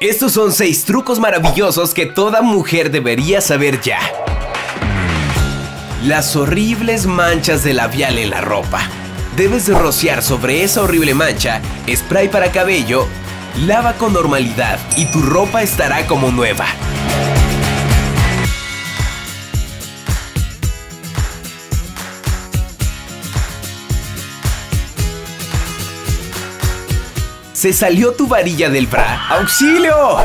Estos son 6 trucos maravillosos que toda mujer debería saber ya. Las horribles manchas de labial en la ropa. Debes de rociar sobre esa horrible mancha spray para cabello, lava con normalidad y tu ropa estará como nueva. ¡Se salió tu varilla del bra! ¡Auxilio!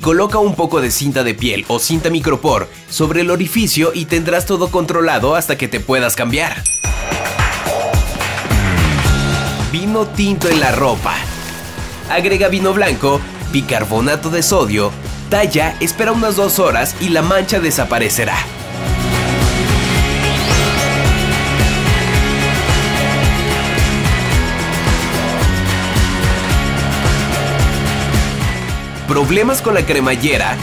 Coloca un poco de cinta de piel o cinta micropor sobre el orificio y tendrás todo controlado hasta que te puedas cambiar. Vino tinto en la ropa. Agrega vino blanco, bicarbonato de sodio, talla, espera unas dos horas y la mancha desaparecerá. ¿Problemas con la cremallera?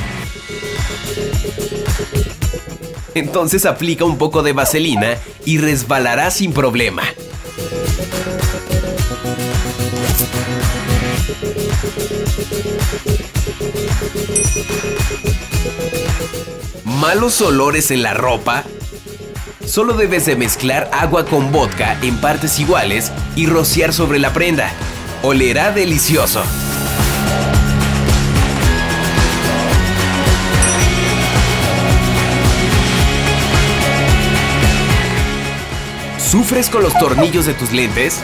Entonces aplica un poco de vaselina y resbalará sin problema. ¿Malos olores en la ropa? Solo debes de mezclar agua con vodka en partes iguales y rociar sobre la prenda. Olerá delicioso. ¿Sufres con los tornillos de tus lentes?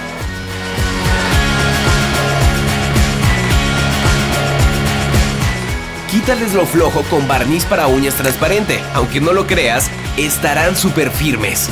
Quítales lo flojo con barniz para uñas transparente. Aunque no lo creas, estarán súper firmes.